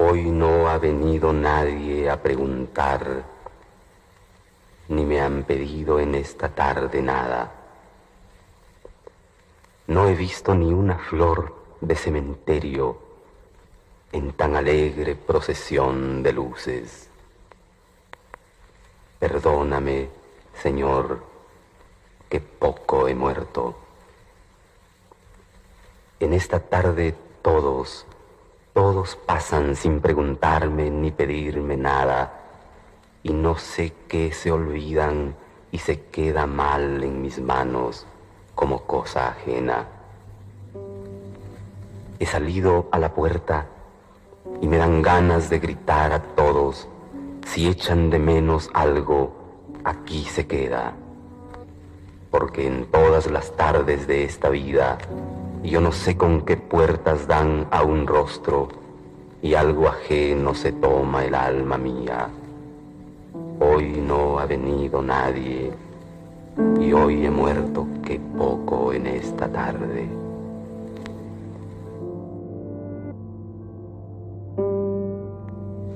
Hoy no ha venido nadie a preguntar, ni me han pedido en esta tarde nada. No he visto ni una flor de cementerio en tan alegre procesión de luces. Perdóname, Señor, que poco he muerto. En esta tarde todos, todos pasan sin preguntarme ni pedirme nada, y no sé qué se olvidan y se queda mal en mis manos como cosa ajena. He salido a la puerta y me dan ganas de gritar a todos, si echan de menos algo, aquí se queda. Porque en todas las tardes de esta vida, yo no sé con qué puertas dan a un rostro y algo ajeno se toma el alma mía. Hoy no ha venido nadie y hoy he muerto que poco en esta tarde.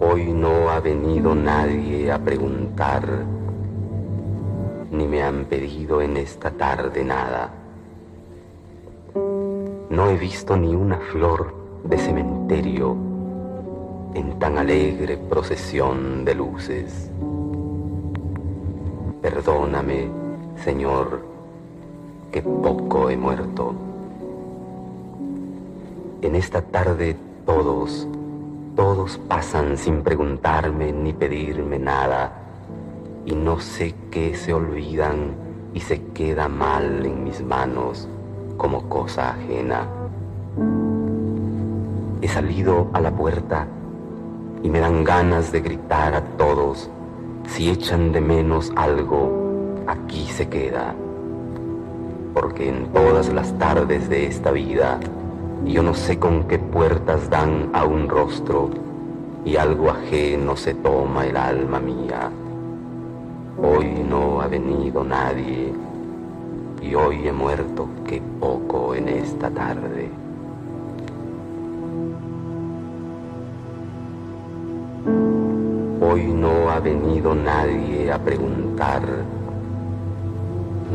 Hoy no ha venido nadie a preguntar, ni me han pedido en esta tarde nada. No he visto ni una flor de cementerio en tan alegre procesión de luces. Perdóname, Señor, que poco he muerto. En esta tarde todos, todos pasan sin preguntarme ni pedirme nada, y no sé qué se olvidan y se queda mal en mis manos como cosa ajena. He salido a la puerta y me dan ganas de gritar a todos, si echan de menos algo, aquí se queda. Porque en todas las tardes de esta vida, yo no sé con qué puertas dan a un rostro y algo ajeno se toma el alma mía. Hoy no ha venido nadie y hoy he muerto que poco en esta tarde. Hoy no ha venido nadie a preguntar,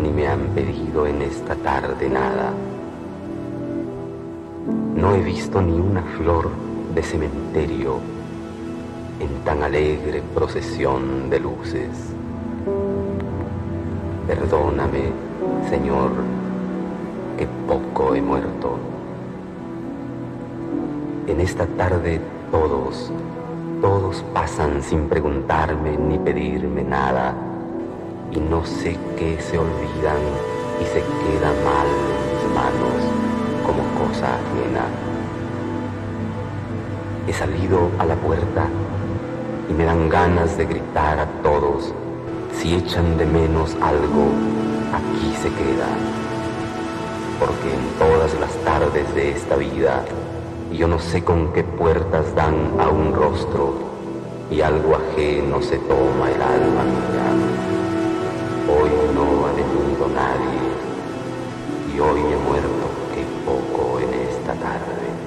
ni me han pedido en esta tarde nada. No he visto ni una flor de cementerio en tan alegre procesión de luces. Perdóname, Señor, que poco he muerto. En esta tarde todos, todos pasan sin preguntarme ni pedirme nada, y no sé qué se olvidan y se queda mal en mis manos como cosa ajena. He salido a la puerta y me dan ganas de gritar a todos si echan de menos algo, aquí se queda. Porque en todas las tardes de esta vida, yo no sé con qué puertas dan a un rostro y algo ajeno se toma el alma mía. Hoy no ha venido nadie y hoy he muerto que poco en esta tarde.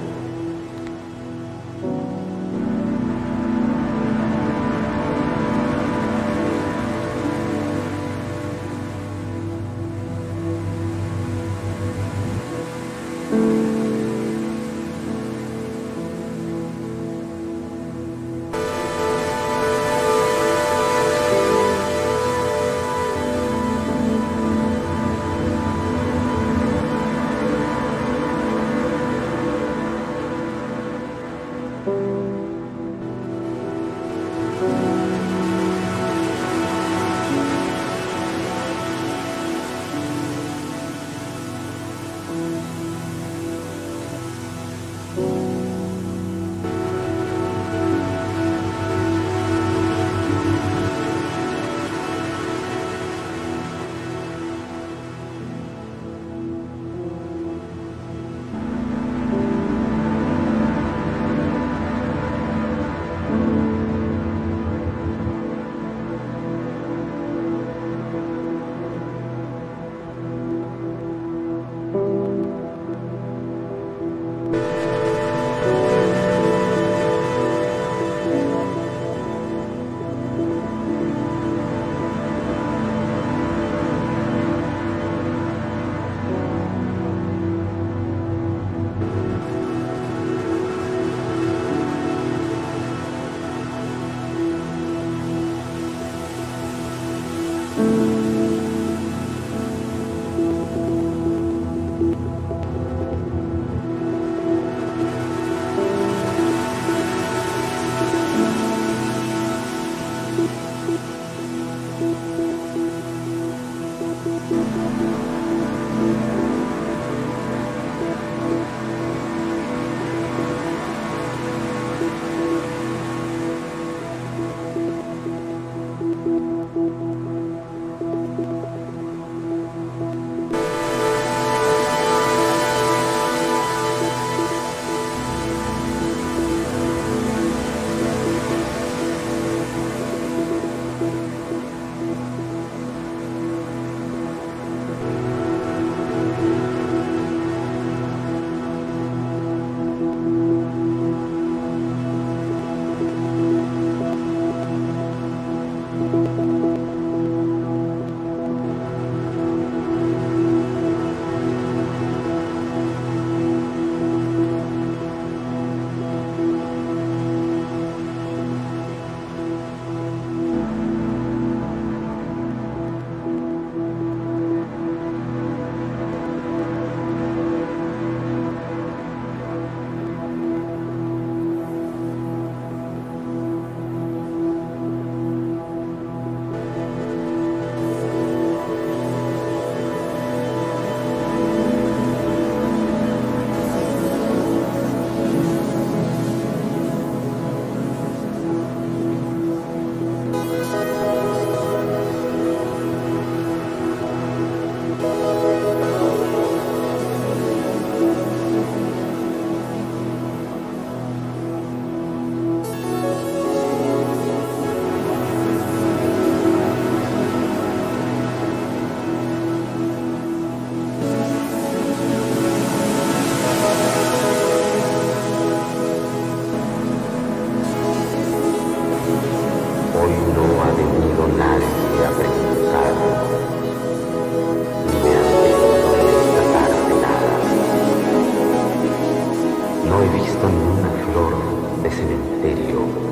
como una flor de cementerio.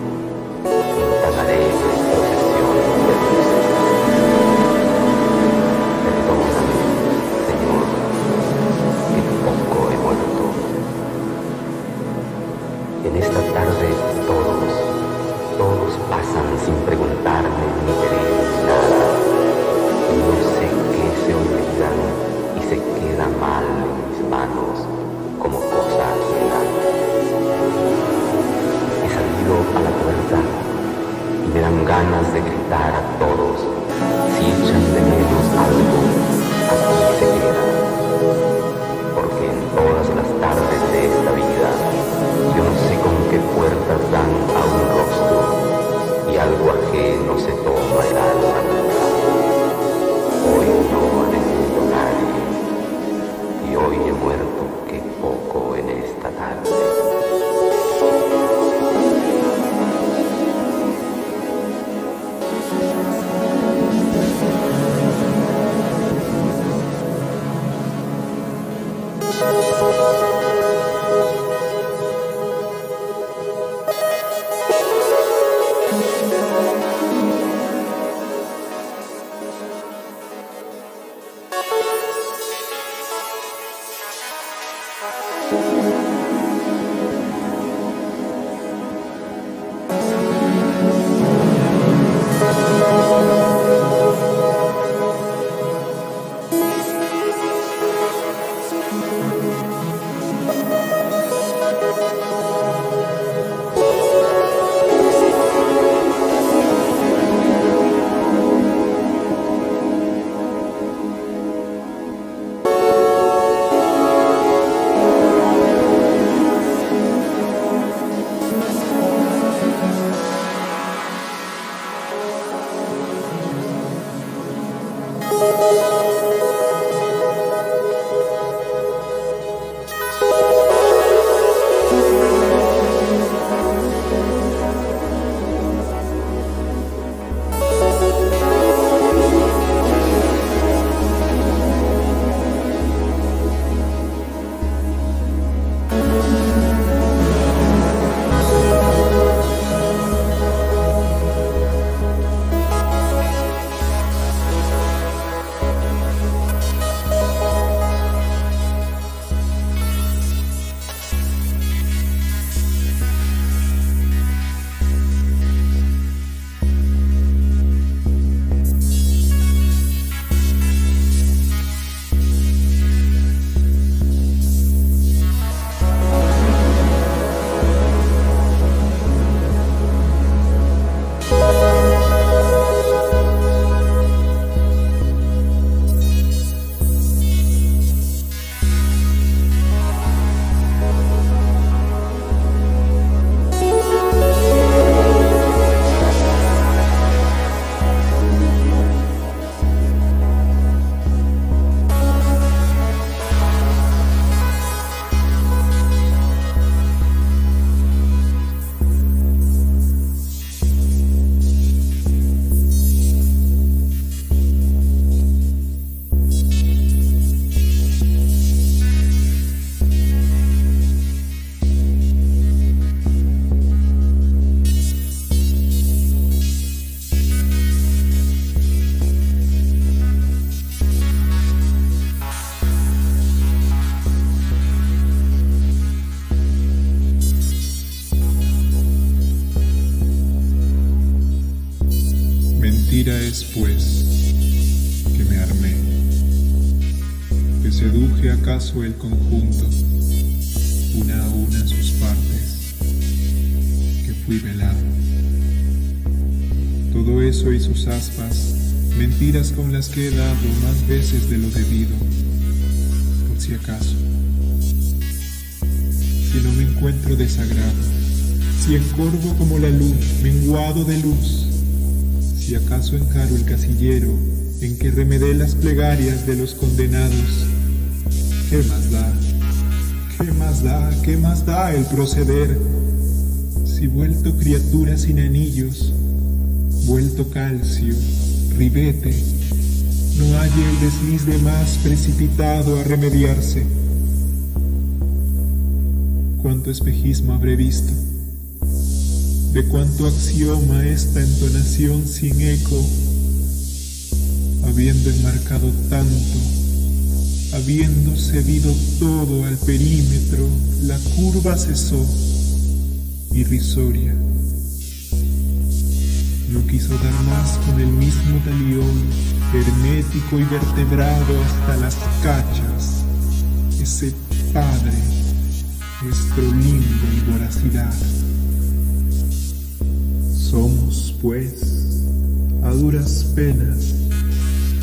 Ganas de gritar a todos si echan de menos algo, aquí se queda. Es pues que me armé, que seduje acaso el conjunto, una a una sus partes, que fui velado. Todo eso y sus aspas, mentiras con las que he dado más veces de lo debido, por si acaso. Si no me encuentro desagrado, si encorvo como la luz, menguado de luz, si acaso encaro el casillero en que remedé las plegarias de los condenados, ¿qué más da? ¿Qué más da? ¿Qué más da el proceder? Si vuelto criatura sin anillos, vuelto calcio, ribete, no hay el desliz de más precipitado a remediarse. ¿Cuánto espejismo habré visto? De cuánto axioma esta entonación sin eco, habiendo enmarcado tanto, habiendo cedido todo al perímetro, la curva cesó, irrisoria. No quiso dar más con el mismo talión hermético y vertebrado hasta las cachas, ese Padre, nuestro limbo y voracidad. Somos, pues, a duras penas,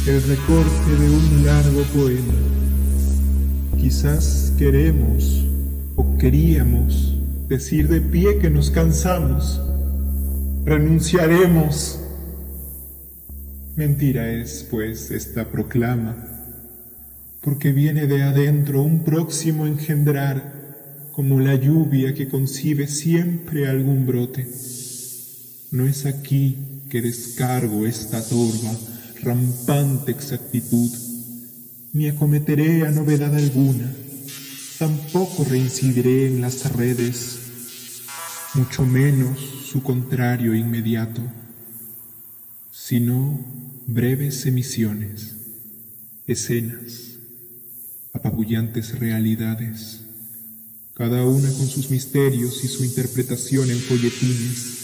el recorte de un largo poema. Quizás queremos o queríamos decir de pie que nos cansamos, renunciaremos. Mentira es, pues, esta proclama, porque viene de adentro un próximo engendrar, como la lluvia que concibe siempre algún brote. No es aquí que descargo esta torva, rampante exactitud, ni acometeré a novedad alguna, tampoco reincidiré en las redes, mucho menos su contrario inmediato, sino breves emisiones, escenas, apabullantes realidades, cada una con sus misterios y su interpretación en folletines,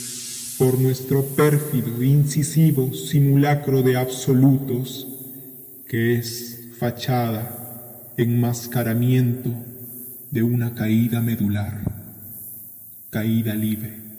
por nuestro pérfido, incisivo simulacro de absolutos, que es fachada, enmascaramiento de una caída medular, caída libre.